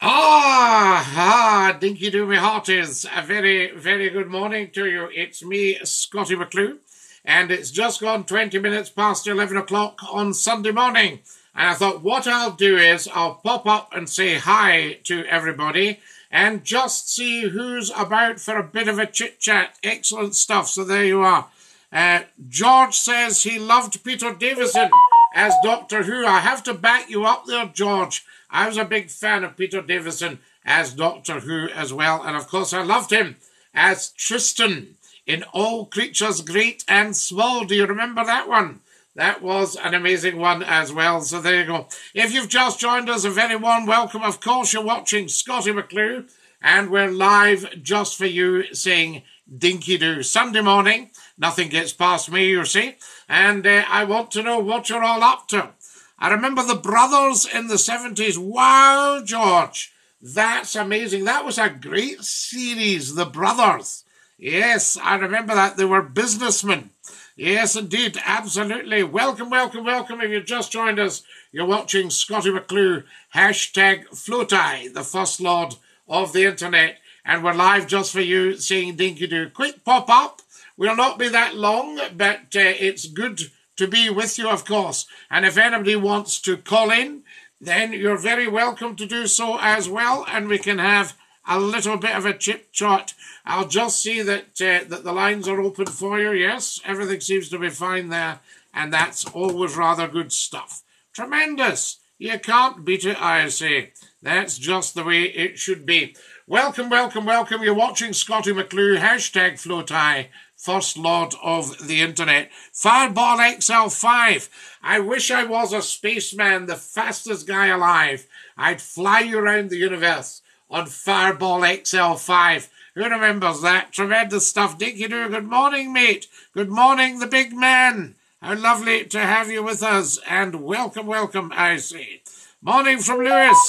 Ah, ah, Dinky Doo, my hearties. A very, very good morning to you. It's me, Scottie McClue, and it's just gone 20 minutes past 11 o'clock on Sunday morning. And I thought what I'll do is I'll pop up and say hi to everybody and just see who's about for a bit of a chit chat. Excellent stuff. So there you are. Uh, George says he loved Peter Davison as Doctor Who. I have to back you up there, George. I was a big fan of Peter Davison as Doctor Who as well, and of course I loved him as Tristan in All Creatures Great and Small. Do you remember that one? That was an amazing one as well. So there you go. If you've just joined us, a very warm welcome. Of course, you're watching Scottie McClue, and we're live just for you saying Dinky Doo. Sunday morning, nothing gets past me, you see, and uh, I want to know what you're all up to. I remember the brothers in the 70s. Wow, George. That's amazing. That was a great series, The Brothers. Yes, I remember that. They were businessmen. Yes, indeed. Absolutely. Welcome, welcome, welcome. If you've just joined us, you're watching Scottie McClue, hashtag FLOTI, the first lord of the internet. And we're live just for you, saying Dinky Doo. Quick pop up. We'll not be that long, but uh, it's good to be with you, of course. And if anybody wants to call in, then you're very welcome to do so as well, and we can have a little bit of a chip chat. I'll just see that uh, that the lines are open for you. Yes, everything seems to be fine there, and that's always rather good stuff. Tremendous. You can't beat it, I say. That's just the way it should be. Welcome, welcome, welcome. You're watching Scottie McClue, hashtag FLOTI. First Lord of the Internet. Fireball XL5. I wish I was a spaceman, the fastest guy alive. I'd fly you around the universe on Fireball XL5. Who remembers that? Tremendous stuff. Dinky Doo, good morning, mate. Good morning, the big man. How lovely to have you with us, and welcome, welcome, I say. Morning from Lewis.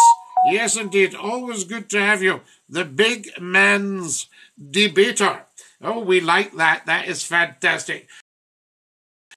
Yes, indeed. Always good to have you. The big man's debater. Oh, we like that. That is fantastic.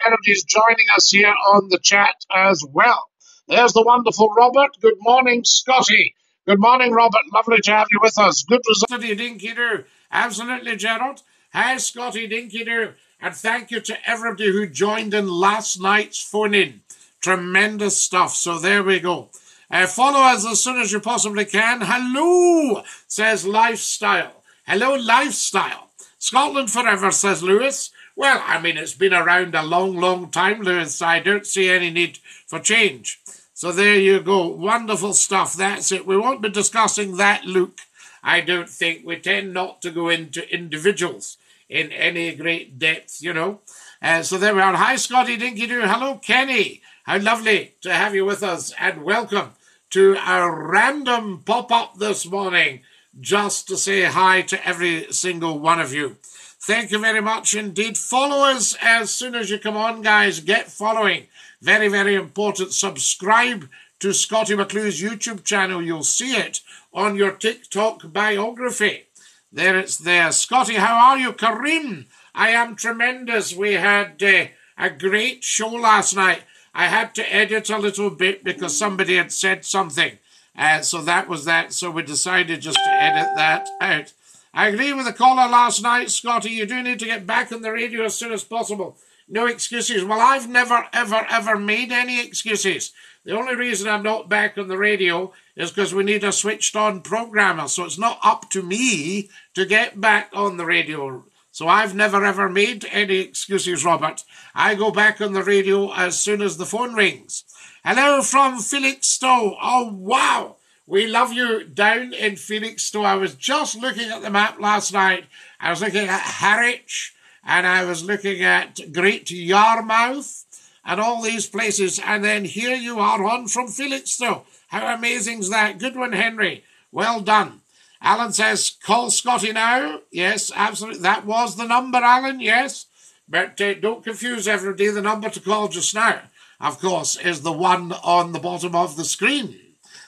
Kennedy's joining us here on the chat as well. There's the wonderful Robert. Good morning, Scotty. Good morning, Robert. Lovely to have you with us. Good result, Dinky Doo. Absolutely, Gerald. Hi, Scotty Dinky Doo. And thank you to everybody who joined in last night's phone in. Tremendous stuff. So there we go. Uh, follow us as soon as you possibly can. Hello, says Lifestyle. Hello, Lifestyle. Scotland forever, says Lewis. Well, I mean, it's been around a long, long time, Lewis. I don't see any need for change. So there you go. Wonderful stuff. That's it. We won't be discussing that, Luke. I don't think. We tend not to go into individuals in any great depth, you know. Uh, so there we are. Hi, Scottie Dinky Doo. Hello, Kenny. How lovely to have you with us, and welcome to our random pop up this morning just to say hi to every single one of you. Thank you very much indeed. Follow us as soon as you come on, guys. Get following. Very, very important. Subscribe to Scottie McClue's YouTube channel. You'll see it on your TikTok biography. There it's there. Scotty, how are you? Kareem, I am tremendous. We had uh, a great show last night. I had to edit a little bit because somebody had said something uh, so that was that. So we decided just to edit that out. I agree with the caller last night, Scotty. You do need to get back on the radio as soon as possible. No excuses. Well, I've never, ever, ever made any excuses. The only reason I'm not back on the radio is because we need a switched on programmer. So it's not up to me to get back on the radio. So I've never, ever made any excuses, Robert. I go back on the radio as soon as the phone rings. Hello from Felixstowe. Oh, wow. We love you down in Felixstowe. I was just looking at the map last night. I was looking at Harwich and I was looking at Great Yarmouth and all these places. And then here you are on from Felixstowe. How amazing is that? Good one, Henry. Well done. Alan says, call Scotty now. Yes, absolutely. That was the number, Alan. Yes. But uh, don't confuse everybody. The number to call just now of course, is the one on the bottom of the screen.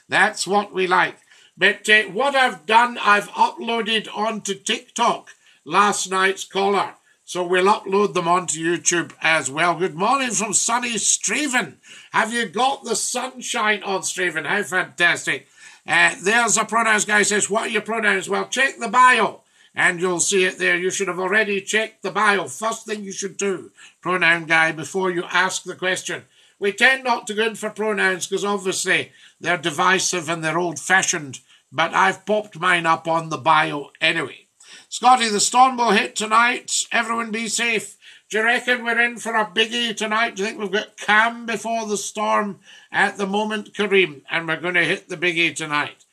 That's what we like. But uh, what I've done, I've uploaded onto TikTok last night's caller. So we'll upload them onto YouTube as well. Good morning from sunny Strathaven. Have you got the sunshine on Strathaven? How fantastic. Uh, there's a pronouns guy says, what are your pronouns? Well, check the bio and you'll see it there. You should have already checked the bio. First thing you should do, pronoun guy, before you ask the question. We tend not to go in for pronouns because obviously they're divisive and they're old fashioned, but I've popped mine up on the bio anyway. Scotty, the storm will hit tonight. Everyone be safe. Do you reckon we're in for a biggie tonight? Do you think we've got calm before the storm at the moment, Kareem? And we're going to hit the biggie tonight.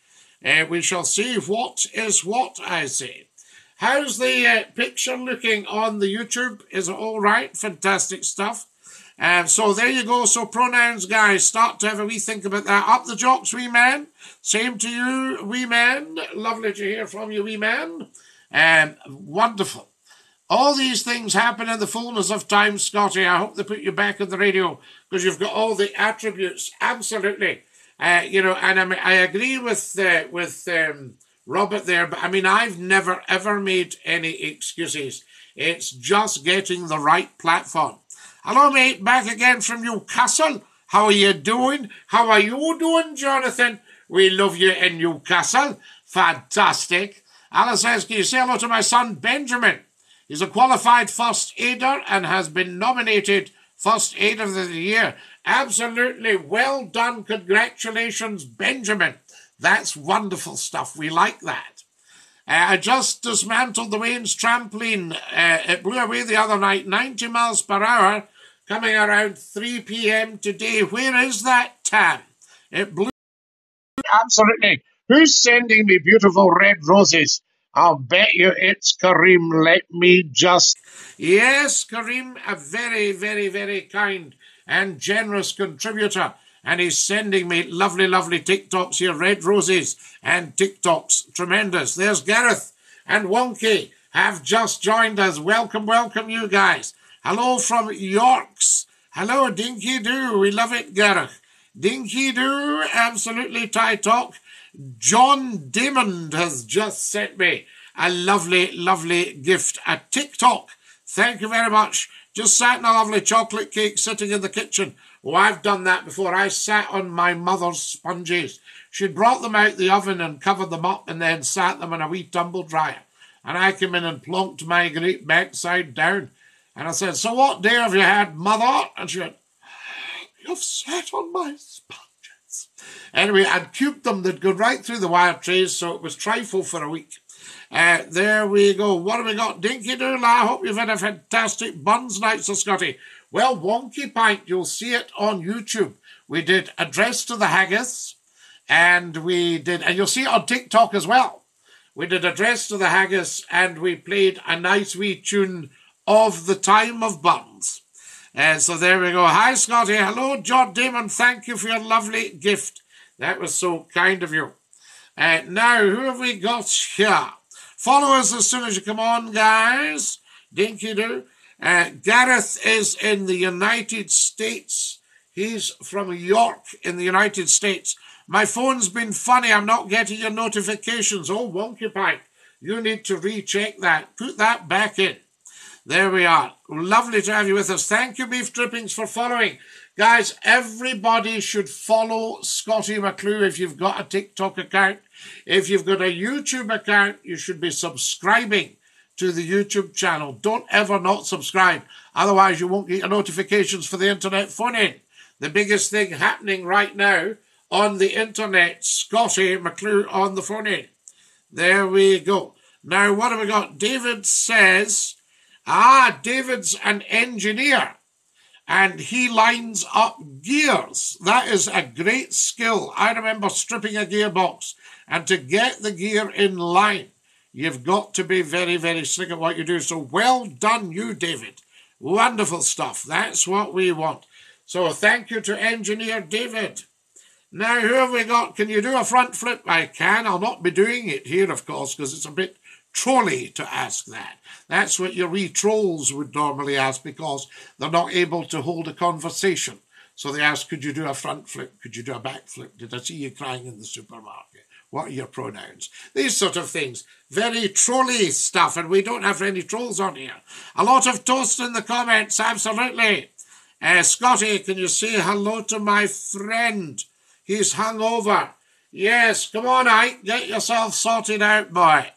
Uh, we shall see what is what, I say. How's the uh, picture looking on the YouTube? Is it all right? Fantastic stuff. Um, so there you go. So pronouns, guys, start to have a wee think about that. Up the jocks, wee man. Same to you, wee man. Lovely to hear from you, wee man. Um, wonderful. All these things happen in the fullness of time, Scotty. I hope they put you back on the radio because you've got all the attributes. Absolutely. Uh, you know, and I, I agree with uh, with um, Robert there, but I mean, I've never ever made any excuses. It's just getting the right platform. Hello, mate, back again from Newcastle. How are you doing? How are you doing, Jonathan? We love you in Newcastle. Fantastic. Alice says, Can you say hello to my son, Benjamin? He's a qualified first aider and has been nominated First Aider of the Year. Absolutely well done. Congratulations, Benjamin. That's wonderful stuff. We like that. Uh, I just dismantled the Wayne's trampoline. Uh, it blew away the other night, 90 miles per hour, coming around 3 p.m. today. Where is that, Tam? It blew. Absolutely. Who's sending me beautiful red roses? I'll bet you it's Kareem. Let me just. Yes, Kareem, a very, very, very kind and generous contributor and he's sending me lovely, lovely TikToks here, red roses and TikToks. Tremendous. There's Gareth and Wonky have just joined us. Welcome, welcome, you guys. Hello from Yorks. Hello, Dinky Doo. We love it, Gareth. Dinky Doo, absolutely Thai talk. John Damon has just sent me a lovely, lovely gift, a TikTok. Thank you very much. Just sat in a lovely chocolate cake sitting in the kitchen Oh, I've done that before. I sat on my mother's sponges. She'd brought them out the oven and covered them up and then sat them in a wee tumble dryer. And I came in and plonked my great backside down. And I said, So what day have you had, mother? And she went, You've sat on my sponges. Anyway, I'd cubed them. They'd go right through the wire trays, so it was trifle for a week. Uh, there we go. What have we got? Dinky Doodle, I hope you've had a fantastic Burns night, Sir Scotty. Well, Wonky Pint, you'll see it on YouTube. We did Address to the Haggis, and we did, and you'll see it on TikTok as well. We did Address to the Haggis, and we played a nice wee tune of the time of Burns. And so there we go. Hi, Scotty. Hello, John Damon. Thank you for your lovely gift. That was so kind of you. Uh, now, who have we got here? Follow us as soon as you come on, guys. Dinky do. Uh, Gareth is in the United States. He's from York in the United States. My phone's been funny. I'm not getting your notifications. Oh, wonky pipe. You need to recheck that. Put that back in. There we are. Lovely to have you with us. Thank you, Beef Drippings, for following. Guys, everybody should follow Scottie McClue if you've got a TikTok account. If you've got a YouTube account, you should be subscribing to the YouTube channel. Don't ever not subscribe. Otherwise, you won't get your notifications for the internet phone in. The biggest thing happening right now on the internet, Scottie McClue on the phone in. There we go. Now, what have we got? David says, ah, David's an engineer and he lines up gears. That is a great skill. I remember stripping a gearbox and to get the gear in line You've got to be very, very slick at what you do. So well done, you, David. Wonderful stuff. That's what we want. So thank you to Engineer David. Now, who have we got? Can you do a front flip? I can. I'll not be doing it here, of course, because it's a bit trolly to ask that. That's what your wee trolls would normally ask because they're not able to hold a conversation. So they ask, could you do a front flip? Could you do a back flip? Did I see you crying in the supermarket? What are your pronouns? These sort of things. Very trolly stuff, and we don't have any trolls on here. A lot of toast in the comments, absolutely. Uh, Scotty, can you say hello to my friend? He's hung over. Yes, come on, Ike. Get yourself sorted out, boy.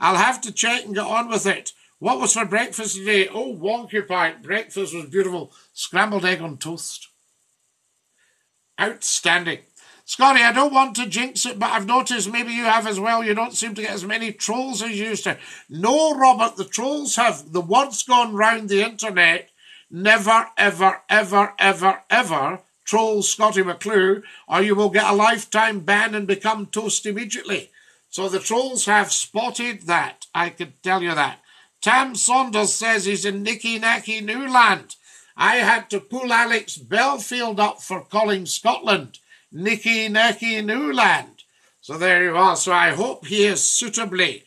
I'll have to check and get on with it. What was for breakfast today? Oh, wonky pie. Breakfast was beautiful. Scrambled egg on toast. Outstanding. Scotty, I don't want to jinx it, but I've noticed maybe you have as well. You don't seem to get as many trolls as you used to. No, Robert, the trolls have. The word's gone round the internet. Never, ever, ever, ever, ever troll Scottie McClue, or you will get a lifetime ban and become toast immediately. So the trolls have spotted that. I can tell you that. Tam Saunders says he's in Nicky Nacky Newland. I had to pull Alex Belfield up for calling Scotland Nicky Nacky Newland. So there you are. So I hope he is suitably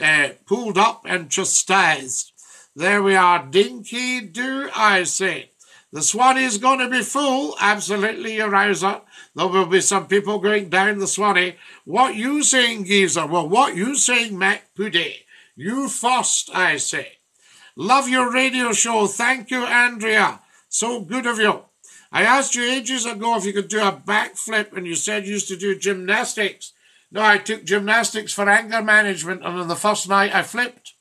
uh, pulled up and chastised. There we are. Dinky do, I say. The Swanee is going to be full. Absolutely, your rouser. There will be some people going down the Swanee. What you saying, geezer? Well, what you saying, Mac Puddy? You first, I say. Love your radio show. Thank you, Andrea. So good of you. I asked you ages ago if you could do a backflip, and you said you used to do gymnastics. No, I took gymnastics for anger management, and on the first night I flipped.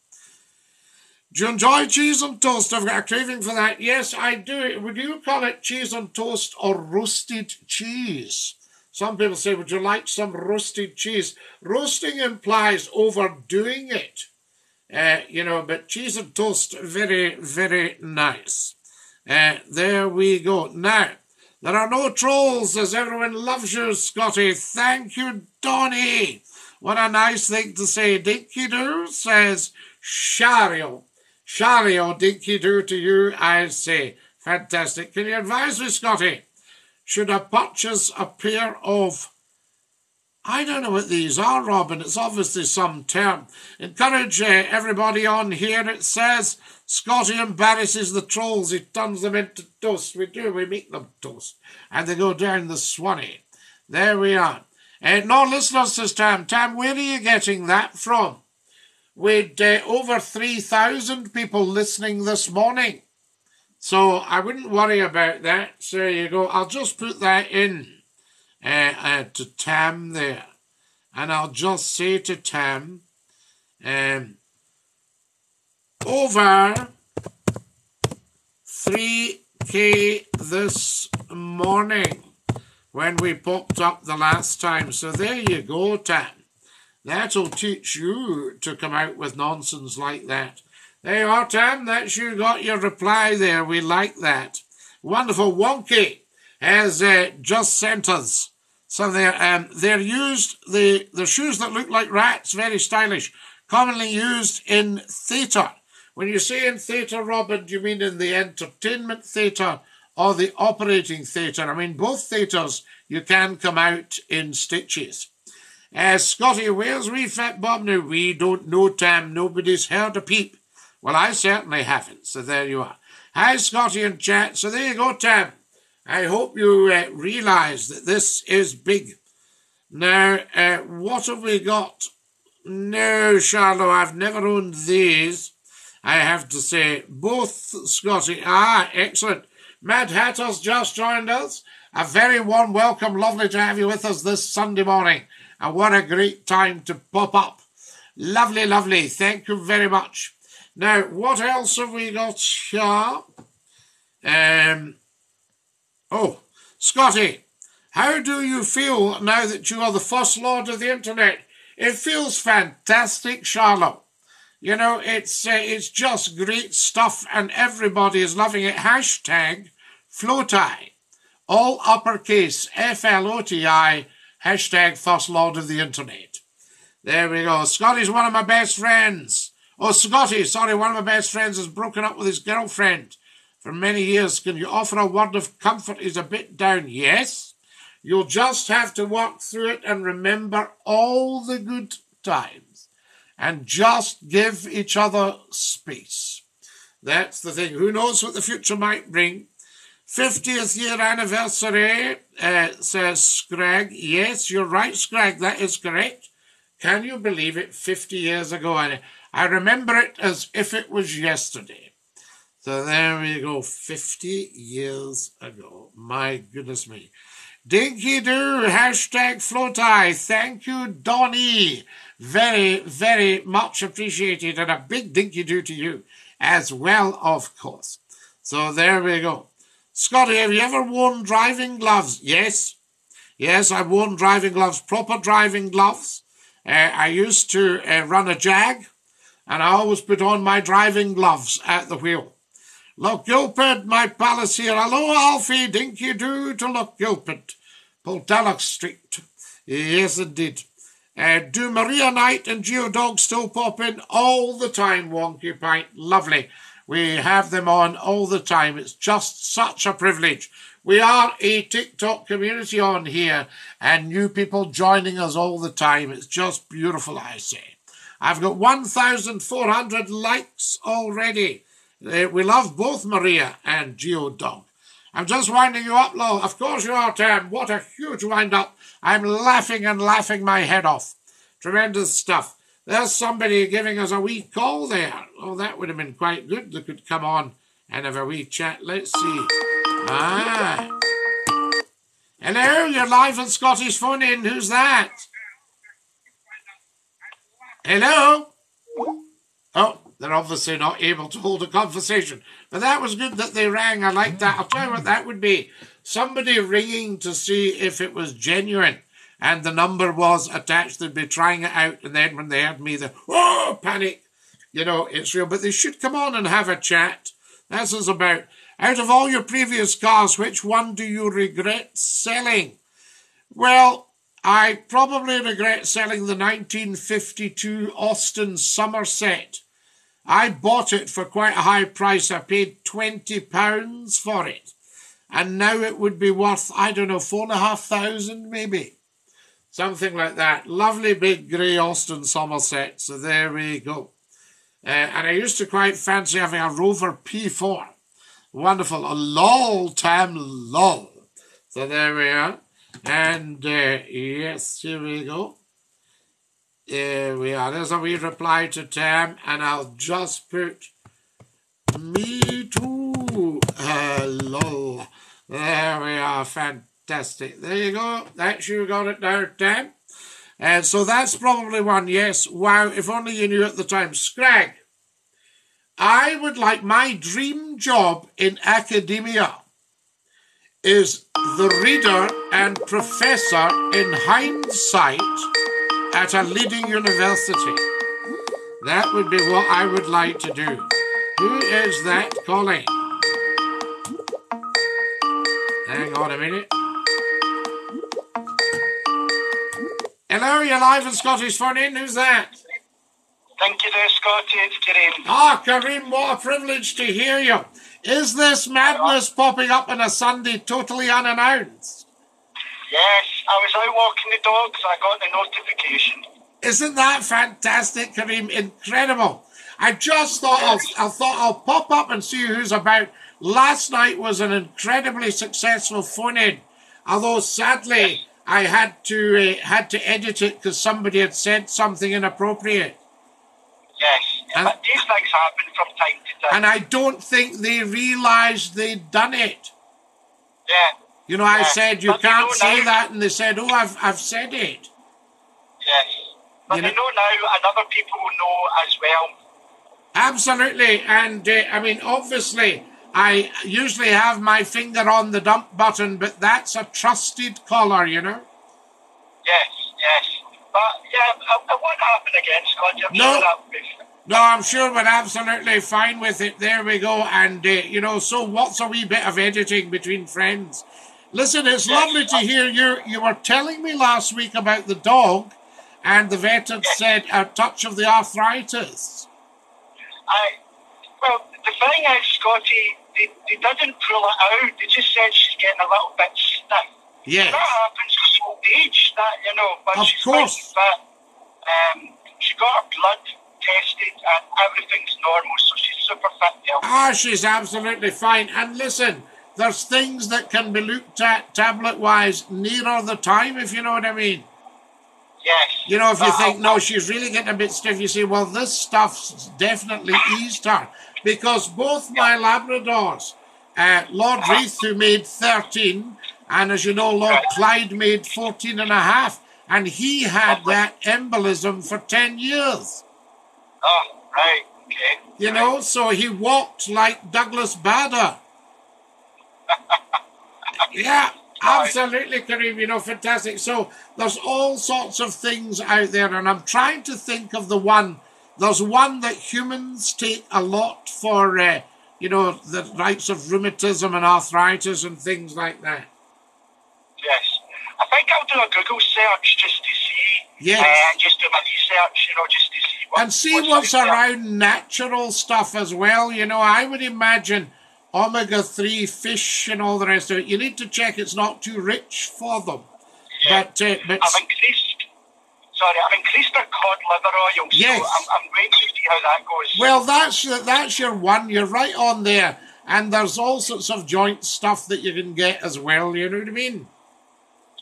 Do you enjoy cheese on toast? I've got a craving for that. Yes, I do. Would you call it cheese on toast or roasted cheese? Some people say, Would you like some roasted cheese? Roasting implies overdoing it. Uh, you know, but cheese and toast, very, very nice. Uh, there we go. Now, there are no trolls as everyone loves you, Scotty. Thank you, Donny. What a nice thing to say. Dinky Doo says, Shario. Shario, Dinky Doo to you, I say. Fantastic. Can you advise me, Scotty? Should I purchase a pair of I don't know what these are, Robin. It's obviously some term. Encourage uh, everybody on here. It says Scotty embarrasses the trolls. He turns them into toast. We do. We make them toast. And they go down the Swanee. There we are. Uh, no listeners this time. Tam, where are you getting that from? With uh, over 3,000 people listening this morning. So I wouldn't worry about that. So you go. I'll just put that in uh, uh, to Tam there. And I'll just say to Tam, um, over 3k this morning when we popped up the last time. So there you go, Tam. That'll teach you to come out with nonsense like that. There you are, Tam. That's you got your reply there. We like that. Wonderful. Wonky has uh, just sent us so they're um, they're used the the shoes that look like rats, very stylish, commonly used in theatre. When you say in theatre, Robin, do you mean in the entertainment theatre or the operating theatre? I mean both theatres. You can come out in stitches. Uh, Scotty, where's we fat Bob now? We don't know, Tam. Nobody's heard a peep. Well, I certainly haven't. So there you are. Hi, Scotty and chat. So there you go, Tam. I hope you uh, realize that this is big. Now, uh, what have we got? No, Charlotte, I've never owned these. I have to say, both Scotty. Ah, excellent. Mad Hatter's just joined us. A very warm welcome. Lovely to have you with us this Sunday morning. And what a great time to pop up. Lovely, lovely. Thank you very much. Now, what else have we got here? Um, Oh, Scotty, how do you feel now that you are the first lord of the internet? It feels fantastic, Charlotte. You know, it's uh, it's just great stuff, and everybody is loving it. Hashtag Floti, all uppercase F L O T I. Hashtag first lord of the internet. There we go. Scotty's one of my best friends. Oh, Scotty, sorry, one of my best friends has broken up with his girlfriend for many years. Can you offer a word of comfort? He's a bit down. Yes. You'll just have to walk through it and remember all the good times and just give each other space. That's the thing. Who knows what the future might bring? 50th year anniversary, uh, says Scrag. Yes, you're right, Scrag. That is correct. Can you believe it? 50 years ago. And I remember it as if it was yesterday. So there we go, 50 years ago. My goodness me. Dinky do, hashtag FLOTI. Thank you, Donny. Very, very much appreciated, and a big dinky do to you as well, of course. So there we go. Scotty, have you ever worn driving gloves? Yes. Yes, I've worn driving gloves, proper driving gloves. Uh, I used to uh, run a Jag, and I always put on my driving gloves at the wheel. Lochgilphead, my palace here. Hello, Alfie. Dinky do to Lochgilphead. Poltalloch Street. Yes, indeed. Uh, do Maria Knight and Geodog still pop in all the time, Wonky Pint? Lovely. We have them on all the time. It's just such a privilege. We are a TikTok community on here and new people joining us all the time. It's just beautiful, I say. I've got 1,400 likes already. We love both Maria and Geodog. I'm just winding you up, Lol. Of course you are, Tam. What a huge wind up. I'm laughing and laughing my head off. Tremendous stuff. There's somebody giving us a wee call there. Oh, that would have been quite good. They could come on and have a wee chat. Let's see. Ah. Hello, you're live on Scottish Phone In. Who's that? Hello? Oh, they're obviously not able to hold a conversation. But that was good that they rang. I like that. I'll tell you what that would be. Somebody ringing to see if it was genuine and the number was attached. They'd be trying it out, and then when they had me, the oh panic. You know, it's real. But they should come on and have a chat. That's us about. Out of all your previous cars, which one do you regret selling? Well, I probably regret selling the 1952 Austin Somerset. I bought it for quite a high price. I paid £20 for it. And now it would be worth, I don't know, four and a half thousand maybe. Something like that. Lovely big grey Austin Somerset. So there we go. Uh, and I used to quite fancy having a Rover P4. Wonderful. A lol time lol. So there we are. And uh, yes, here we go. Here we are. There's a wee reply to Tam, and I'll just put me too. Uh, Hello. There we are. Fantastic. There you go. That's you got it now, Tam. And so that's probably one. Yes. Wow. If only you knew at the time. Scrag. I would like my dream job in academia is the reader and professor in hindsight at a leading university. That would be what I would like to do. Who is that calling? Hang on a minute. Hello, you're live in Scottish Phone In. Who's that? Thank you there, Scotty. It's Kareem. Ah, Kareem, what a privilege to hear you. Is this madness popping up on a Sunday totally unannounced? Yes, I was out walking the dogs. I got the notification. Isn't that fantastic, Kareem? Incredible. I just thought I'll, I thought I'll pop up and see who's about. Last night was an incredibly successful phone in, although sadly I had to uh, had to edit it because somebody had said something inappropriate. Yes, and, but these things happen from time to time. And I don't think they realised they'd done it. Yeah. You know, I said you but can't say now, that, and they said, "Oh, I've I've said it." Yes, but you they know, know now, and other people know as well. Absolutely, and uh, I mean, obviously, I usually have my finger on the dump button, but that's a trusted caller, you know. Yes, yes, but yeah, it won't happen again, Scott. I'm no. Sure no, I'm sure we're absolutely fine with it. There we go. And, uh, you know, so what's a wee bit of editing between friends? Listen, it's lovely to hear you. You were telling me last week about the dog, and the vet had said a touch of the arthritis. I, well, the thing is, Scotty, they, they didn't pull it out. They just said she's getting a little bit stiff. Yes. That happens with old age, that, you know, but of she's course. fit. Um, she got her blood tested and everything's normal, so she's super fit now. Ah, she's absolutely fine. And listen, there's things that can be looked at tablet wise nearer the time, if you know what I mean. Yes. You know, if you uh, think, no, uh, she's really getting a bit stiff, you say, well, this stuff's definitely eased her. Because both my Labradors, uh, Lord uh-huh. Reith, who made 13, And as you know, Lord Clyde made 14 and a half, and he had uh-huh. that embolism for 10 years. Oh, right. Okay. You know, so he walked like Douglas Bader. Yeah, absolutely, Kareem. You know, fantastic. So there's all sorts of things out there, and I'm trying to think of the one. There's one that humans take a lot for, uh, you know, the rights of rheumatism and arthritis and things like that. Yes. I think I'll do a Google search just to see. Yes. Uh, and just do my research, you know, just to see what. and see what's there. around natural stuff as well. You know, I would imagine omega 3 fish and all the rest of it. You need to check it's not too rich for them. Yeah. But, uh, but I've increased. Sorry, I've increased their cod liver oil. Yes. So I'm, I'm waiting to see how that goes. well, that's that's your one. You're right on there. And there's all sorts of joint stuff that you can get as well. You know what I mean?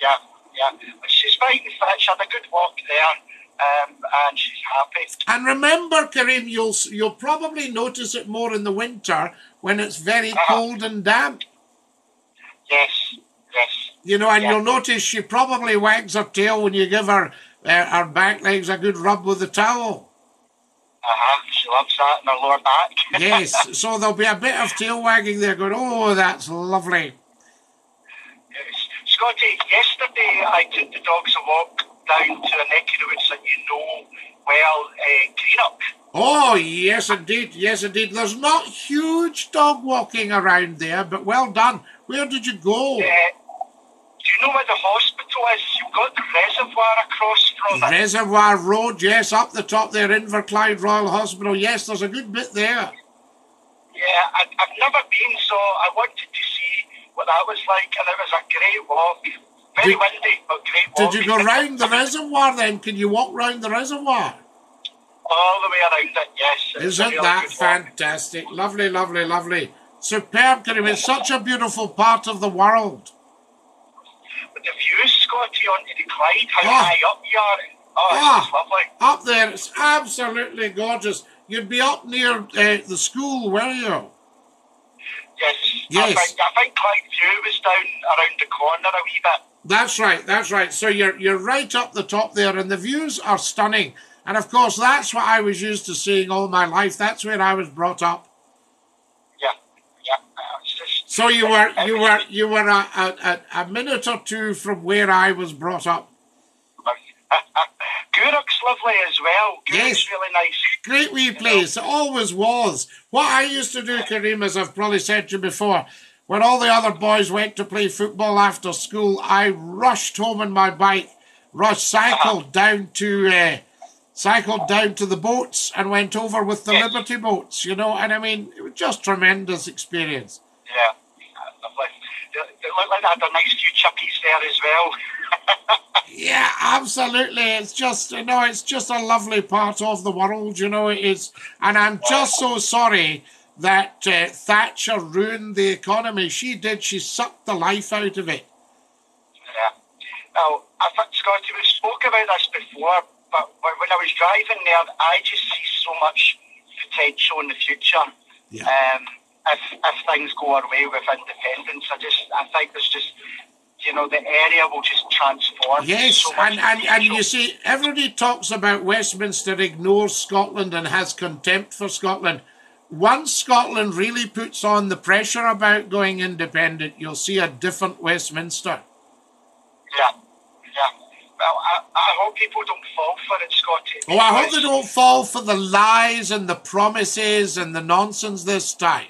Yeah, yeah. She's fine fit. She had a good walk there, um, and she's happy. And remember, Kareem, you'll you'll probably notice it more in the winter when it's very Uh-huh. cold and damp. Yes, yes. You know, and you'll notice she probably wags her tail when you give her uh, her back legs a good rub with the towel. Uh huh. She loves that in her lower back. Yes, so there'll be a bit of tail wagging there going, oh, that's lovely. Yes. Scotty, yesterday I took the dogs a walk down to a neck of the woods that you know well, uh, Greenock. Oh, yes, indeed, yes, indeed. There's not huge dog walking around there, but well done. Where did you go? Uh, do you know where the hospital is? You've got the reservoir across from it. Reservoir Road, yes, up the top there, Inverclyde Royal Hospital. Yes, there's a good bit there. Yeah, I, I've never been, so I wanted to see what that was like, and it was a great walk. Very Did- windy, but great. Did you go round the reservoir then? Can you walk round the reservoir? All the way around it, yes. Isn't that good walk. fantastic? Lovely, lovely, lovely. Superb, Can Kareem. It's such a beautiful part of the world. But the views, Scotty, onto the Clyde, how Ah. high up you are. Oh, Ah. just lovely. Up there, it's absolutely gorgeous. You'd be up near uh, the school, were you? Yes. Yes. I think, I think Clyde View was down around the corner a wee bit. That's right, that's right. So you're you're right up the top there, and the views are stunning. And of course, that's what I was used to seeing all my life. That's where I was brought up. Yeah, yeah. just, So you were you were you were a, a, a minute or two from where I was brought up. Gourock's lovely as well. Gourock's Yes. really nice. Great wee place. It always was. What I used to do, Kareem, as I've probably said to you before, when all the other boys went to play football after school, I rushed home on my bike, rushed, cycled down to, uh, cycled down to the boats and went over with the Yes. Liberty boats. You know, and I mean, it was just tremendous experience. Yeah, lovely. They, they look like they had a nice few chippies there as well. Yeah, absolutely. It's just you know, it's just a lovely part of the world. You know, it's and I'm just so sorry that uh, Thatcher ruined the economy. She did. She sucked the life out of it. Yeah. Now, I think, Scotty, we spoke about this before, but when I was driving there, I just see so much potential in the future. Yeah. Um, if, if things go our way with independence, I just I think there's just you know the area will just transform. Yes, so and, and, and you see, everybody talks about Westminster ignores Scotland and has contempt for Scotland. Once Scotland really puts on the pressure about going independent, you'll see a different Westminster. Yeah, yeah. Well, I, I hope people don't fall for it, Scotty. Oh, I hope they don't fall for the lies and the promises and the nonsense this time.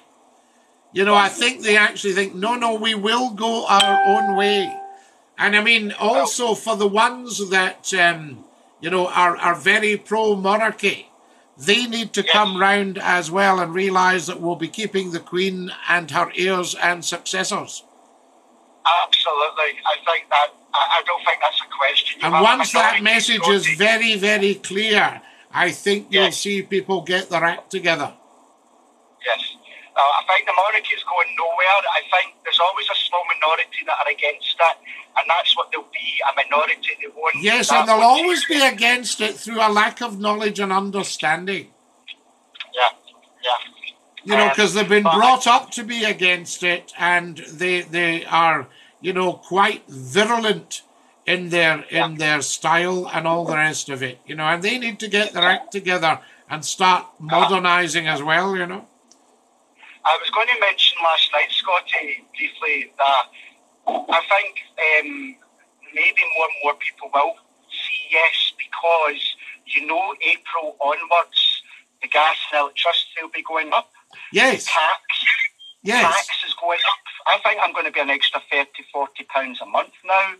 You know, I think they actually think, no, no, we will go our own way. And I mean, also for the ones that, um, you know, are, are very pro monarchy, they need to Yes. come round as well and realise that we'll be keeping the Queen and her heirs and successors. Absolutely. I think that, I, I don't think that's a question. You And have once that message is very, very clear, I think you'll see people get their act together. Yes. Uh, I think the monarchy is going nowhere. I think there's always a small minority that are against it, and that's what they'll be a minority. They won't. Yes, and they'll always be it. against it through a lack of knowledge and understanding. Yeah, yeah. You know, Um, because they've been I- brought up to be against it, and they they are, you know, quite virulent in their in their style and all the rest of it, you know, and they need to get their act together and start modernizing as well, you know. I was going to mention last night, Scotty, briefly, that I think um, maybe more and more people will see yes because, you know, April onwards, the gas and electricity will be going up. Yes. Tax, Yes. tax is going up. I think I'm going to be an extra 30, 40 pounds a month now.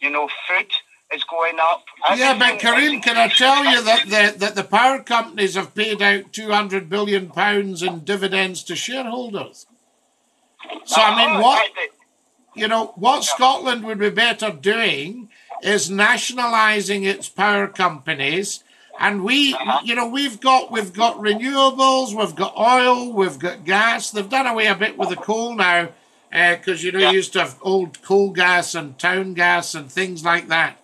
You know, food is going up. Yeah, but Kareem, can I tell you that the, that the power companies have paid out two hundred billion pounds in dividends to shareholders? So I mean, Uh-huh, what you know, what Scotland would be better doing is nationalising its power companies, and we, Uh-huh. you know, we've got we've got renewables, we've got oil, we've got gas. They've done away a bit with the coal now, because you know Yeah. you used to have old coal gas and town gas and things like that.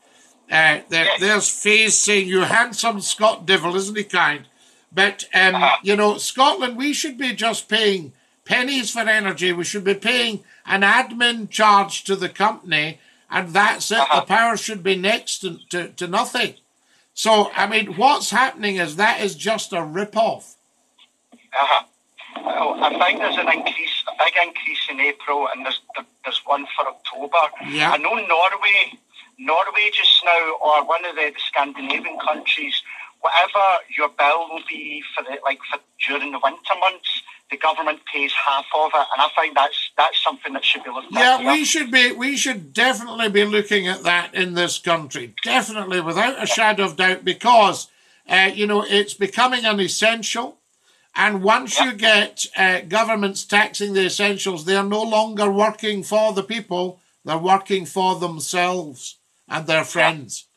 Uh, there, Yes. There's Faze saying, "You handsome Scot devil, isn't he kind?" But um, Uh-huh. you know, Scotland, we should be just paying pennies for energy. We should be paying an admin charge to the company, and that's it. Uh-huh. The power should be next to, to, to nothing. So, I mean, what's happening is that is just a rip-off. Uh-huh. Well, I think there's an increase, a big increase in April, and there's there's one for October. Yeah. I know Norway, Norway just now, or one of the, Scandinavian countries, whatever your bill will be for the like for during the winter months, the government pays half of it, and I think that's that's something that should be looked Yeah, at. we should be. We should definitely be looking at that in this country. Definitely, without a shadow of doubt, because uh, you know it's becoming an essential. And once you get uh, governments taxing the essentials, they are no longer working for the people; they're working for themselves and their friends.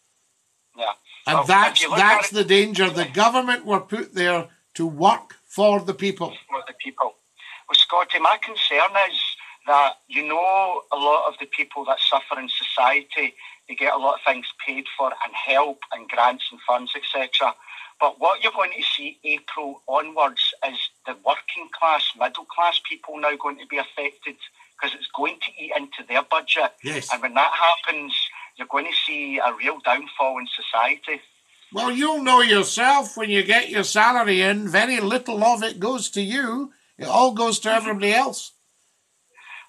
Yeah. And Well, that's that's at it- the danger. The government were put there to work for the people. for the people. Well, Scotty, my concern is that you know a lot of the people that suffer in society, they get a lot of things paid for and help and grants and funds, etc. But what you're going to see April onwards is the working class, middle class people now going to be affected because it's going to eat into their budget. Yes. And when that happens, you're going to see a real downfall in society. Well, you'll know yourself when you get your salary in, very little of it goes to you. It all goes to everybody else.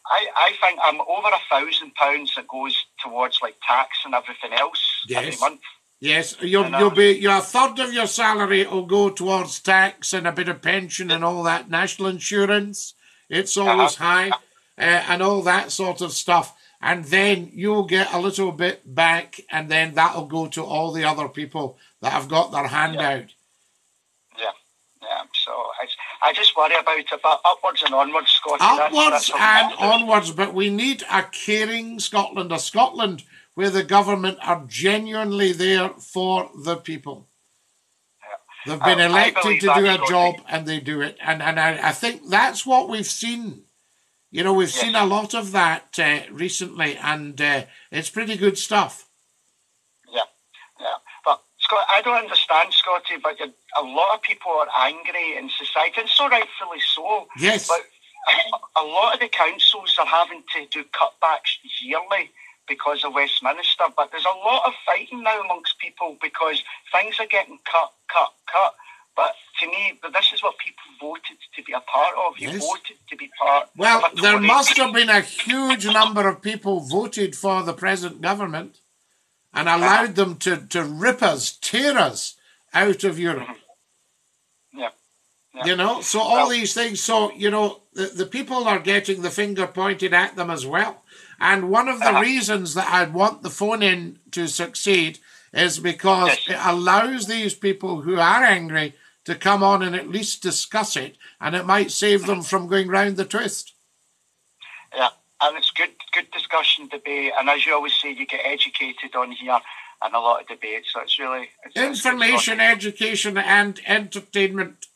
I, I think I'm over a thousand pounds that goes towards like tax and everything else every Yes. month. Yes, you'll you'll be your third of your salary will go towards tax and a bit of pension and all that national insurance. It's always high, uh, and all that sort of stuff. And then you'll get a little bit back, and then that'll go to all the other people that have got their hand Yeah. out. Yeah, yeah. So I, I just worry about it, but upwards and onwards, that's- upwards that's what and onwards, but we need a caring Scotland, a Scotland where the government are genuinely there for the people. Yeah. They've been oh, I elected to do a job and they do it. And, and I, I think that's what we've seen. You know, we've Yes. seen a lot of that uh, recently, and uh, it's pretty good stuff. Yeah, yeah. But Scott, I don't understand, Scotty. But a lot of people are angry in society, and so rightfully so. Yes. But a lot of the councils are having to do cutbacks yearly because of Westminster. But there's a lot of fighting now amongst people because things are getting cut, cut, cut. But to me, but this is what people voted to be a part of. You Yes. voted to be part. Well, there must have been a huge number of people voted for the present government and allowed them to, to rip us, tear us out of Europe. Yeah. Yeah. You know, so all Well- these things, so, you know, the, the people are getting the finger pointed at them as well. And one of the Uh-huh. reasons that I want the phone in to succeed is because Yes. it allows these people who are angry to come on and at least discuss it, and it might save them from going round the twist. Yeah, and it's good, good discussion, debate, and as you always say, you get educated on here and a lot of debate. So it's really it's, it's Information, stuff. education, and entertainment.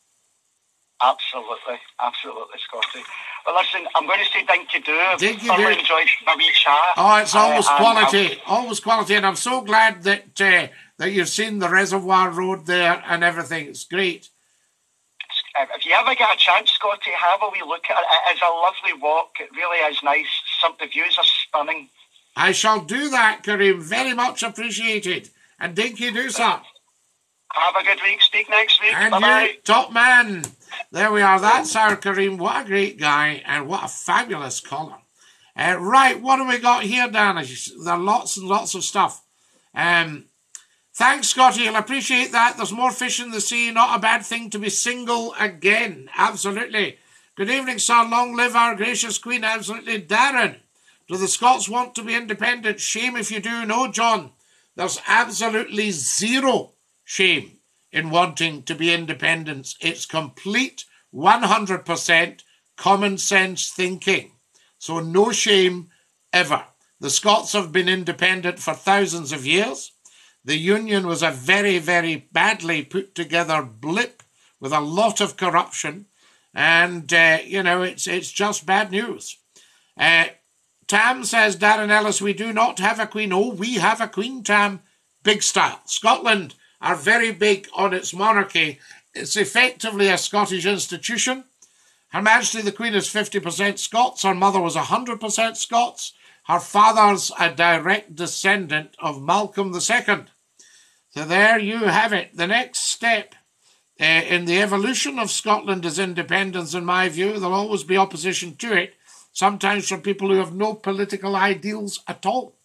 Absolutely, absolutely, Scotty. Well, listen, I'm going to say thank you, do. Thank you, do. enjoyed my wee chat. Oh, it's Uh, always and quality, always quality, and I'm so glad that uh, that you've seen the Reservoir Road there and everything. It's great. I'll- If you ever get a chance, Scotty, have a wee look at it. It is a lovely walk. It really is nice. Some the views are stunning. I shall do that, Kareem. Very much appreciated. And Dinky do so. Have a good week. Speak next week. And Bye-bye. you, top man. There we are. That's our Kareem. What a great guy and what a fabulous caller. Uh, right, what do we got here, Dan? There are lots and lots of stuff. Um, thanks, Scottie. I'll appreciate that. There's more fish in the sea. Not a bad thing to be single again. Absolutely. Good evening, sir. Long live our gracious queen. Absolutely. Darren, do the Scots want to be independent? Shame if you do. No, John. There's absolutely zero shame in wanting to be independent. It's complete 100% common sense thinking. So no shame ever. The Scots have been independent for thousands of years. The Union was a very, very badly put together blip with a lot of corruption. And, uh, you know, it's, it's just bad news. Uh, Tam says, Darren Ellis, we do not have a queen. Oh, we have a queen, Tam. Big style. Scotland are very big on its monarchy. It's effectively a Scottish institution. Her Majesty the Queen is 50% Scots. Her mother was 100% Scots. Her father's a direct descendant of Malcolm II. So there you have it. The next step uh, in the evolution of Scotland is independence, in my view. There'll always be opposition to it, sometimes from people who have no political ideals at all.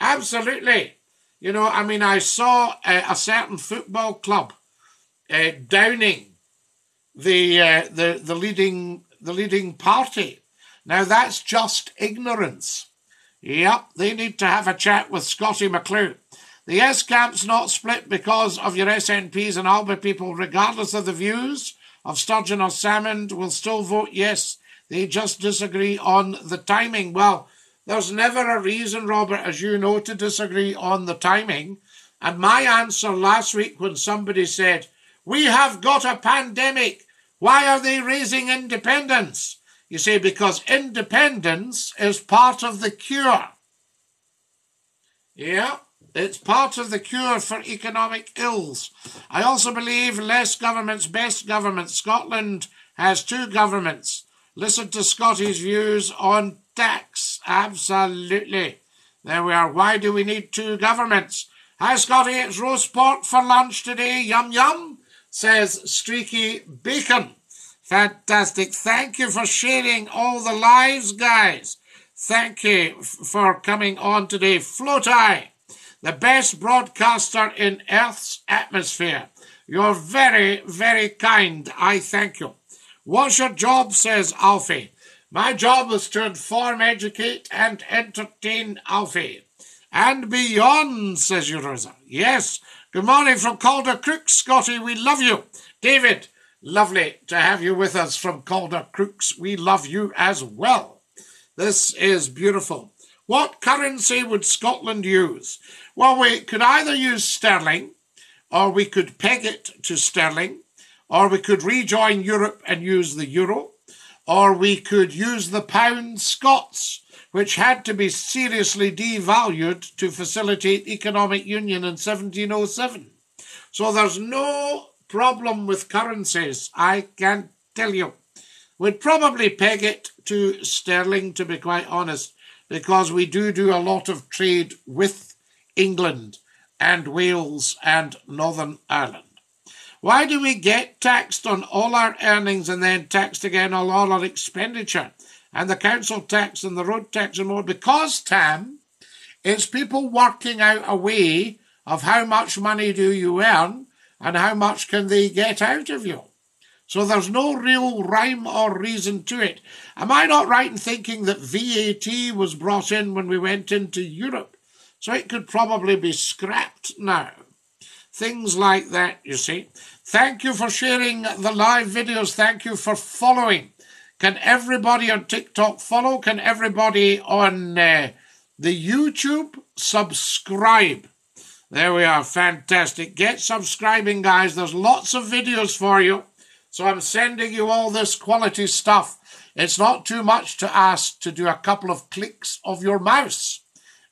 Absolutely. You know, I mean, I saw a, a certain football club uh, downing the uh, the the leading the leading party. Now that's just ignorance. Yep, they need to have a chat with Scottie McClue. The S camp's not split because of your SNPs and Alba people, regardless of the views of Sturgeon or Salmond, will still vote yes. They just disagree on the timing. Well, there's never a reason, Robert, as you know, to disagree on the timing. And my answer last week when somebody said, We have got a pandemic. Why are they raising independence? You see, because independence is part of the cure. Yeah, it's part of the cure for economic ills. I also believe less government's best government. Scotland has two governments. Listen to Scottie's views on tax. Absolutely. There we are. Why do we need two governments? Hi, Scottie. It's roast pork for lunch today. Yum, yum, says Streaky Bacon. Fantastic. Thank you for sharing all the lives, guys. Thank you for coming on today. FLOTI, the best broadcaster in Earth's atmosphere. You're very, very kind. I thank you. What's your job, says Alfie. My job is to inform, educate, and entertain Alfie. And beyond, says Euraza. Yes. Good morning from Calder Crooks, Scottie. We love you. David, lovely to have you with us from Caldercruix. We love you as well. This is beautiful. What currency would Scotland use? Well, we could either use sterling, or we could peg it to sterling, or we could rejoin Europe and use the euro, or we could use the pound Scots, which had to be seriously devalued to facilitate economic union in 1707. So there's no problem with currencies, I can't tell you. We'd probably peg it to sterling, to be quite honest, because we do do a lot of trade with England and Wales and Northern Ireland. Why do we get taxed on all our earnings and then taxed again on all our expenditure? And the council tax and the road tax and more? Because, Tam, it's people working out a way of how much money do you earn and how much can they get out of you. So there's no real rhyme or reason to it. Am I not right in thinking that VAT was brought in when we went into Europe? So it could probably be scrapped now. Things like that, you see. Thank you for sharing the live videos. Thank you for following. Can everybody on TikTok follow? Can everybody on uh, the YouTube subscribe? There we are. Fantastic. Get subscribing, guys. There's lots of videos for you. So I'm sending you all this quality stuff. It's not too much to ask to do a couple of clicks of your mouse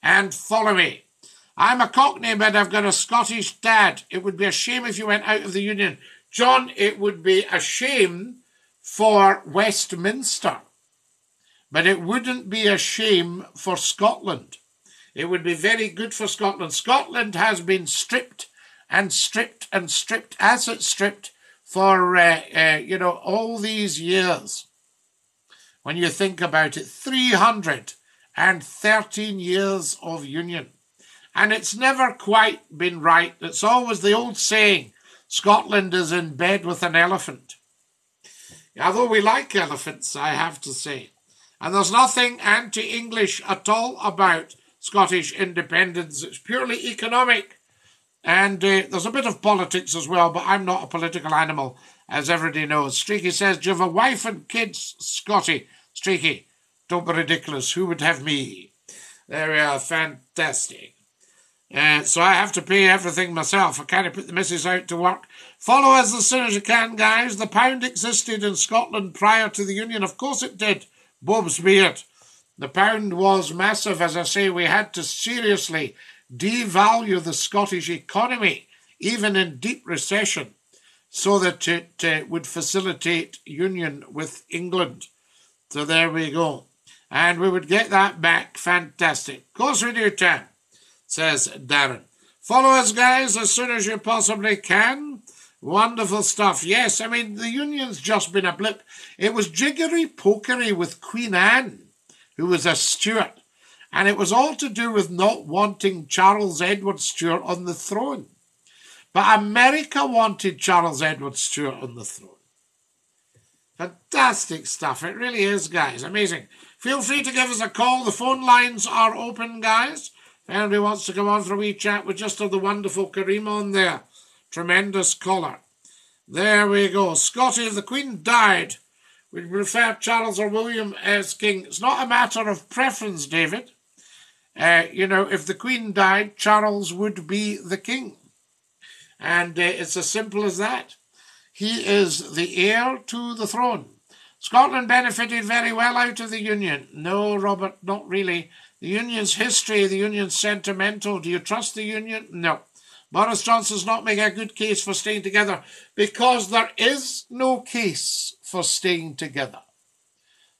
and follow me. I'm a Cockney, but I've got a Scottish dad. It would be a shame if you went out of the Union. John, it would be a shame for Westminster, but it wouldn't be a shame for Scotland. It would be very good for Scotland. Scotland has been stripped and stripped and stripped, as it's stripped for, uh, uh, you know, all these years. When you think about it, 313 years of union. And it's never quite been right. It's always the old saying Scotland is in bed with an elephant. Although we like elephants, I have to say. And there's nothing anti English at all about Scottish independence. It's purely economic. And uh, there's a bit of politics as well, but I'm not a political animal, as everybody knows. Streaky says, Do you have a wife and kids, Scottie? Streaky, don't be ridiculous. Who would have me? There we are, fantastic. Uh, so I have to pay everything myself. I can't put the missus out to work. Follow us as soon as you can, guys. The pound existed in Scotland prior to the Union. Of course it did. Bob's beard. The pound was massive. As I say, we had to seriously devalue the Scottish economy, even in deep recession, so that it uh, would facilitate union with England. So there we go. And we would get that back. Fantastic. Of course we do, Tim says Darren. Follow us, guys, as soon as you possibly can. Wonderful stuff. Yes, I mean, the union's just been a blip. It was jiggery pokery with Queen Anne, who was a Stuart, and it was all to do with not wanting Charles Edward Stuart on the throne. But America wanted Charles Edward Stuart on the throne. Fantastic stuff. It really is, guys. Amazing. Feel free to give us a call. The phone lines are open, guys. If anybody wants to come on for a wee chat, we just have the wonderful Kareem on there. Tremendous caller. There we go. Scottie, the Queen died, we'd prefer Charles or William as king. It's not a matter of preference, David. Uh, you know, if the Queen died, Charles would be the king. And uh, it's as simple as that. He is the heir to the throne. Scotland benefited very well out of the Union. No, Robert, not really. The Union's history, the Union's sentimental. Do you trust the Union? No. Boris Johnson's not making a good case for staying together because there is no case for staying together.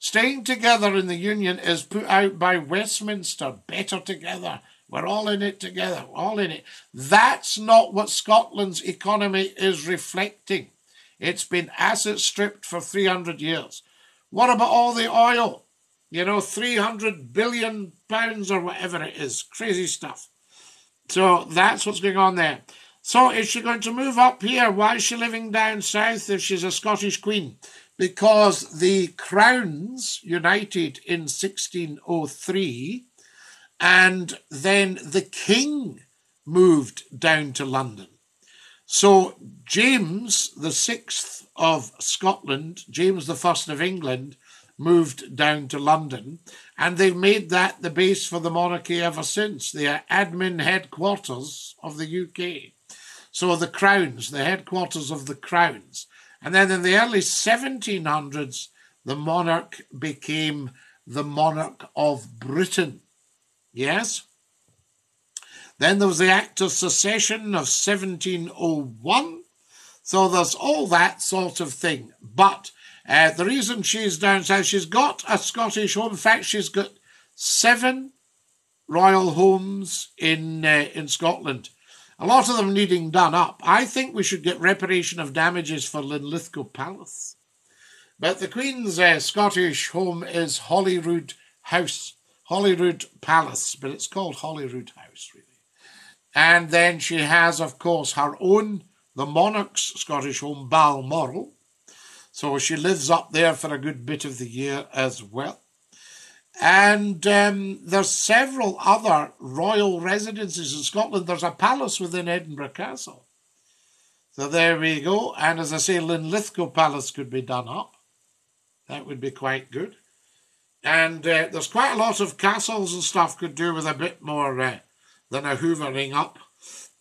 Staying together in the Union is put out by Westminster, better together. We're all in it together, all in it. That's not what Scotland's economy is reflecting. It's been asset stripped for 300 years. What about all the oil? You know, 300 billion pounds or whatever it is. Crazy stuff. So that's what's going on there. So is she going to move up here? Why is she living down south if she's a Scottish queen? Because the crowns united in 1603 and then the king moved down to London. So James the sixth of Scotland, James the first of England, moved down to London, and they've made that the base for the monarchy ever since. The admin headquarters of the UK. So the crowns, the headquarters of the crowns. And then in the early 1700s, the monarch became the monarch of Britain. Yes? Then there was the Act of Succession of 1701. So there's all that sort of thing. But uh, the reason she's down south, she's got a Scottish home. In fact, she's got seven royal homes in uh, in Scotland. A lot of them needing done up. I think we should get reparation of damages for Linlithgow Palace. But the Queen's uh, Scottish home is Holyrood House, Holyrood Palace, but it's called Holyrood House, really. And then she has, of course, her own, the monarch's Scottish home, Balmoral, so she lives up there for a good bit of the year as well. And um, there's several other royal residences in Scotland. There's a palace within Edinburgh Castle. So there we go. And as I say, Linlithgow Palace could be done up. That would be quite good. And uh, there's quite a lot of castles and stuff could do with a bit more uh, than a hoovering up.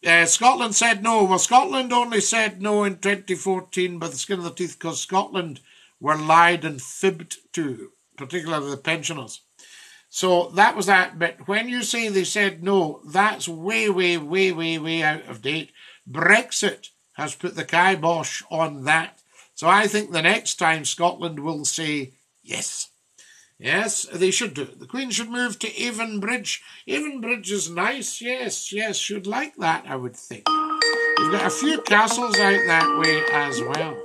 Uh, Scotland said no. Well, Scotland only said no in 2014 by the skin of the teeth because Scotland were lied and fibbed to, particularly the pensioners. So that was that. But when you say they said no, that's way, way, way, way, way out of date. Brexit has put the kibosh on that. So I think the next time Scotland will say yes. Yes, they should do. it. The Queen should move to Avonbridge. Avon Bridge is nice. Yes, yes, she'd like that, I would think. We've got a few castles out that way as well.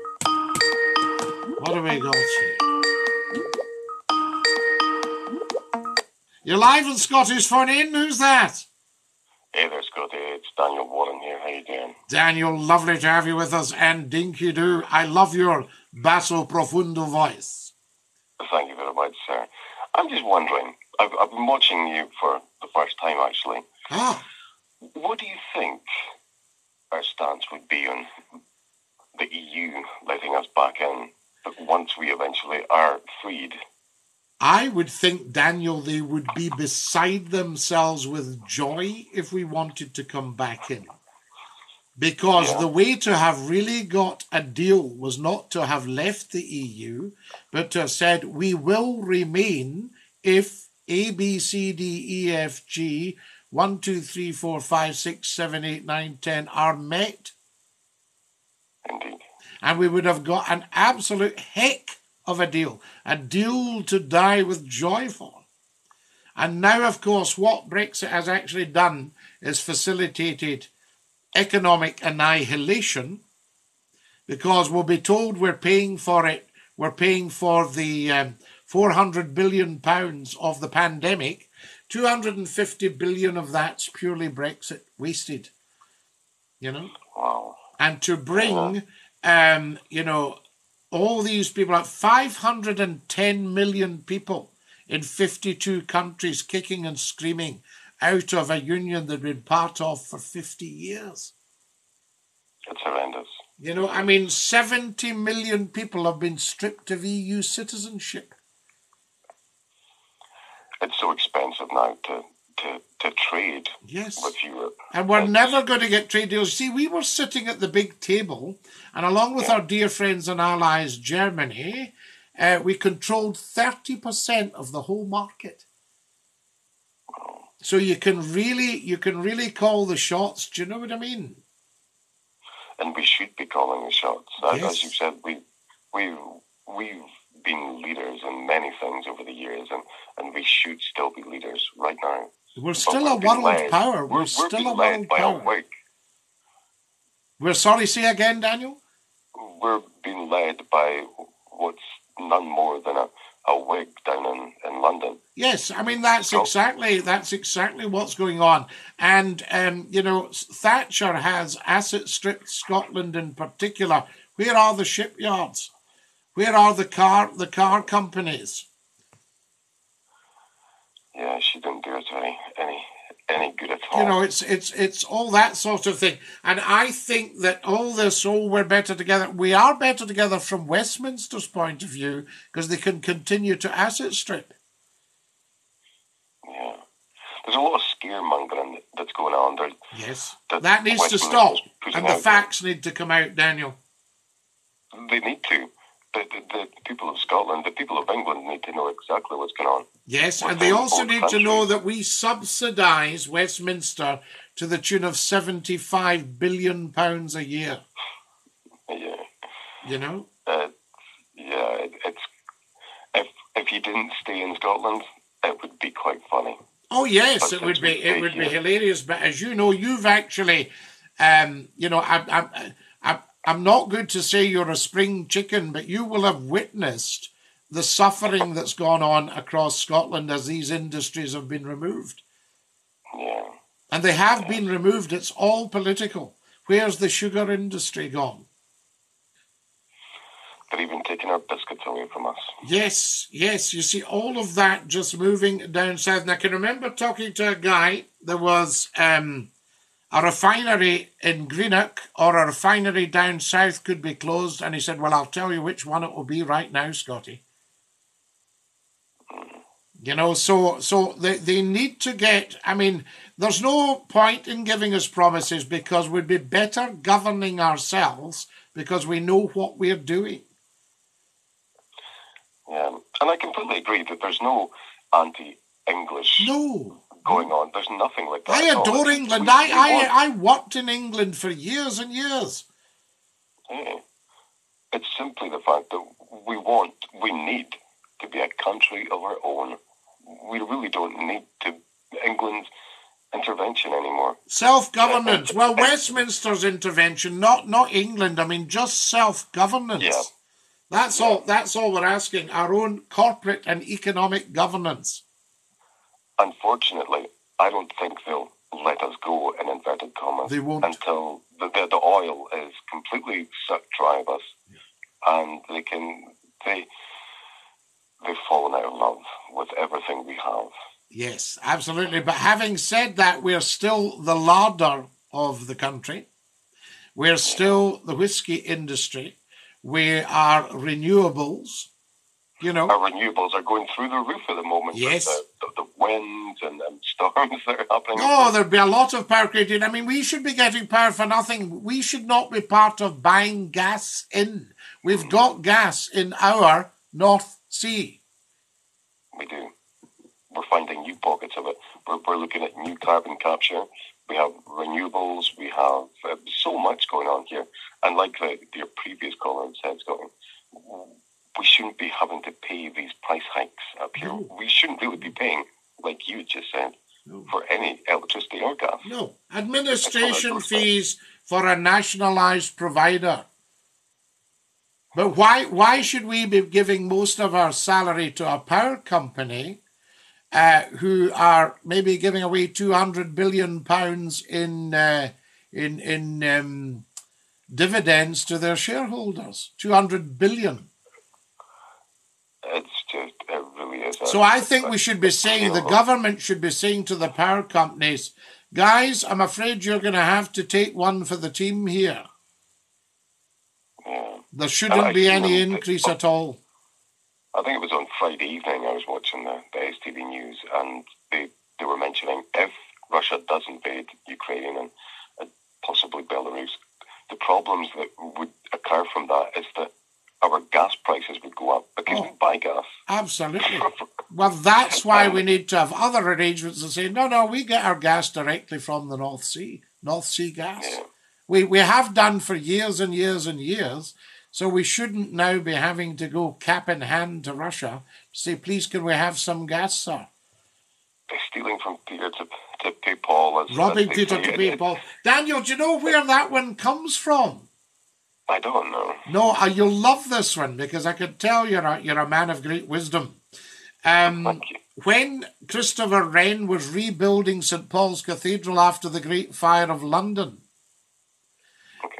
What have we got here? You're live on Scottish Phone In. Who's that? Hey there, Scottie. It's Daniel Warren here. How you doing? Daniel, lovely to have you with us. And Dinky Doo, I love your basso profundo voice. Thank you very much, sir. I'm just wondering, I've, I've been watching you for the first time, actually. Ah, What do you think our stance would be on the EU letting us back in but once we eventually are freed? I would think, Daniel, they would be beside themselves with joy if we wanted to come back in. Because Yeah. the way to have really got a deal was not to have left the EU, but to have said, we will remain if A, B, C, D, E, F, G, 1, 2, 3, 4, 5, 6, 7, 8, 9, 10 are met. Indeed. And we would have got an absolute heck of a deal, a deal to die with joy for. And now, of course, what Brexit has actually done is facilitated economic annihilation because we'll be told we're paying for it, we're paying for the um, 400 billion pounds of the pandemic, 250 billion of that's purely Brexit wasted. You know? Wow. and to bring, um, you know, all these people out, 510 million people in 52 countries kicking and screaming out of a union they've been part of for 50 years. It's horrendous. You know, I mean, 70 million people have been stripped of EU citizenship. It's so expensive now to, to, to trade Yes. with Europe. And we're It's- never going to get trade deals. See, we were sitting at the big table, and along with our dear friends and allies, Germany, uh, we controlled 30% of the whole market. So you can really, you can really call the shots. Do you know what I mean? and we should be calling the shots. As, Yes. as you said, we we we've been leaders in many things over the years, and, and we should still be leaders right now. We're still we're a world led- power. We're, We're, still a world by power. We're sorry, say again, Daniel. We're being led by what's none more than a, a wig down in, in London. Yes, I mean that's So- exactly that's exactly what's going on, and um, you know Thatcher has asset stripped Scotland in particular. Where are the shipyards? Where are the car the car companies? Yeah, she didn't do us any any any good at all. You know, it's it's it's all that sort of thing, and I think that all this, oh, we're better together. We are better together from Westminster's point of view because they can continue to asset strip. yeah, there's a lot of scaremongering that's going on. There, Yes, That that needs to stop, and the facts need to come out, Daniel. they need to. The, the, the people of Scotland, the people of England need to know exactly what's going on. Yes, and they also need to know that we subsidise Westminster to the tune of seventy-five billion pounds a year. Yeah, You know, uh, yeah. It, it's if if you didn't stay in Scotland, it would be quite funny. oh yes, But it would be it would be hilarious. But as you know, you've actually, um, you know, I, I, I'm not good to say you're a spring chicken, but you will have witnessed the suffering that's gone on across Scotland as these industries have been removed. Yeah, And they have been removed. It's all political. Where's the sugar industry gone? they're even taking our biscuits away from us. Yes, yes. You see, all of that just moving down south. And I can remember talking to a guy. There was um, a refinery in Greenock or a refinery down south could be closed. And he said, Well, I'll tell you which one it will be right now, Scottie. You know, so so they, they need to get. I mean, there's no point in giving us promises because we'd be better governing ourselves because we know what we're doing. Yeah, and I completely agree that there's no anti-English No, going on. There's nothing like that. I adore England. I, I, I worked in England for years and years. Yeah. It's simply the fact that we want, we need to be a country of our own. We really don't need to England's intervention anymore. Self governance. Well, Westminster's intervention, not not England. I mean, just self governance. Yeah. That's all. That's all we're asking. Our own corporate and economic governance. Unfortunately, I don't think they'll let us go in inverted commas They won't. until the, the, the oil is completely sucked dry of us, and they can they they've fallen out of love with everything we have. Yes, absolutely. But having said that, we're still the larder of the country. We're still the whiskey industry. We are renewables. You know, Our renewables are going through the roof at the moment. Yes. the, the, the winds and, and storms that are happening. Oh, there'd be a lot of power created. I mean, we should be getting power for nothing. We should not be part of buying gas in. We've got gas in our North Sea. We do. We're finding new pockets of it. We're, we're looking at new carbon capture. We have renewables. We have uh, so much going on here. And like the, your previous caller said, Scotland, we shouldn't be having to pay these price hikes up here. No. We shouldn't really be paying, like you just said, No. for any electricity or gas. No. Administration fees for a nationalised provider. But why, why should we be giving most of our salary to a power company uh, who are maybe giving away 200 billion pounds in, uh, in, in um, dividends to their shareholders? 200 billion. It's just, it really is. So I think we should be saying, the government should be saying to the power companies, guys, I'm afraid you're going to have to take one for the team here. Yeah. There shouldn't be any increase at all. I think it was on Friday evening I was watching the, the STV news and they, they were mentioning if Russia does invade Ukraine and, and possibly Belarus, the problems that would occur from that is that our gas prices would go up because we Oh. buy gas. Absolutely. Well, that's why we need to have other arrangements and say, no, no, we get our gas directly from the North Sea, North Sea gas. Yeah. We, we have done for years and years and years. So we shouldn't now be having to go cap in hand to Russia to say, please, can we have some gas, sir? They're stealing from Peter to, to pay Paul. As, Robbing Peter to pay Paul. Daniel, do you know where that one comes from? I don't know. No, you'll love this one because I can tell you're a, you're a man of great wisdom. Um, Thank you. when Christopher Wren was rebuilding St Paul's Cathedral after the Great Fire of London,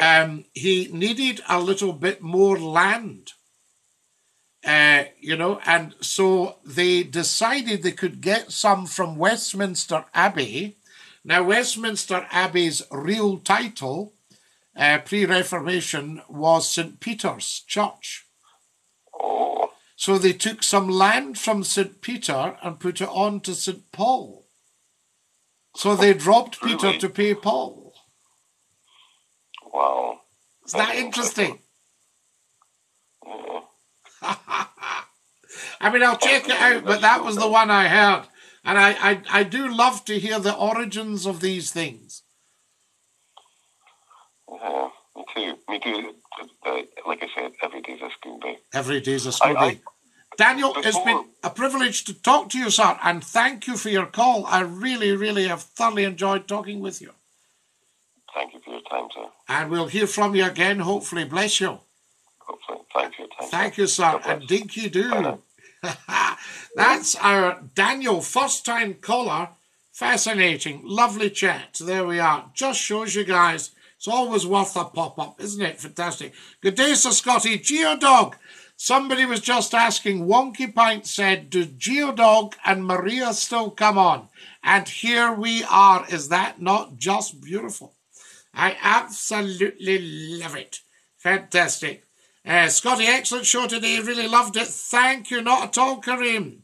um, he needed a little bit more land. Uh, you know, and so they decided they could get some from Westminster Abbey. Now, Westminster Abbey's real title, uh, pre Reformation, was St Peter's Church. Oh, So they took some land from St. Peter and put it on to St. Paul. So they dropped Peter to pay Paul. wow. Is that That's interesting? I mean, I'll check it out, but that was the one I heard. And I, I, I do love to hear the origins of these things. Yeah, me too. Me too. Like I said, every day's a school day. Every day's a school I- I- day. Daniel, it's been a privilege to talk to you, sir, and thank you for your call. I really, really have thoroughly enjoyed talking with you. Thank you for your time, sir. And we'll hear from you again, hopefully. Bless you. Hopefully, for your time. Thank you, sir. And dinky do. That's our Daniel, first time caller. Fascinating. Lovely chat. There we are. Just shows you guys. It's always worth a pop up, isn't it? Fantastic. Good day, Sir Scottie. Geodog. Somebody was just asking, Wonky Pint said, Do Geodog and Maria still come on? And here we are. Is that not just beautiful? I absolutely love it. Fantastic. Uh, Scottie, excellent show today. Really loved it. Thank you. Not at all, Kareem.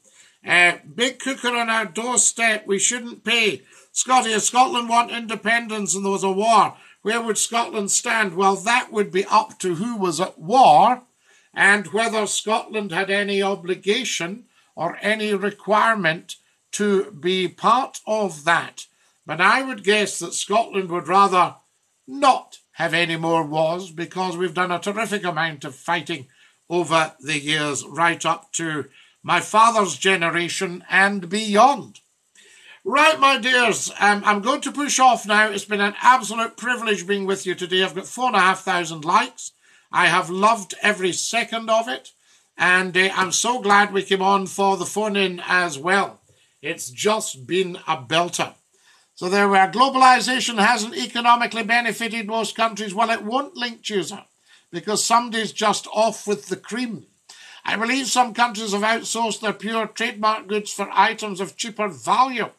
Uh, big cooker on our doorstep. We shouldn't pay. Scottie, if Scotland want independence and there was a war, where would Scotland stand? Well, that would be up to who was at war and whether Scotland had any obligation or any requirement to be part of that. But I would guess that Scotland would rather not have any more wars because we've done a terrific amount of fighting over the years, right up to my father's generation and beyond. Right, my dears, um, I'm going to push off now. It's been an absolute privilege being with you today. I've got four and a half thousand likes. I have loved every second of it. And uh, I'm so glad we came on for the phone in as well. It's just been a belter. So there were globalization hasn't economically benefited most countries. Well, it won't link chooser because somebody's just off with the cream. I believe some countries have outsourced their pure trademark goods for items of cheaper value.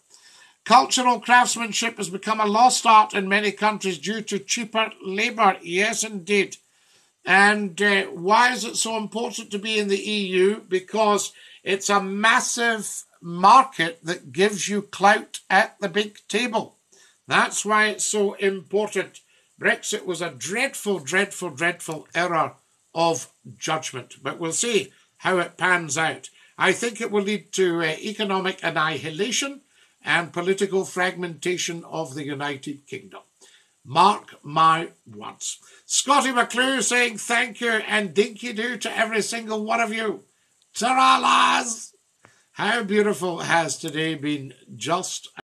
Cultural craftsmanship has become a lost art in many countries due to cheaper labour. Yes, indeed. And uh, why is it so important to be in the EU? Because it's a massive market that gives you clout at the big table. That's why it's so important. Brexit was a dreadful, dreadful, dreadful error of judgment, but we'll see how it pans out. I think it will lead to uh, economic annihilation and political fragmentation of the United Kingdom. Mark my words. Scottie McClue saying thank you and dinky do to every single one of you. Lads! How beautiful has today been just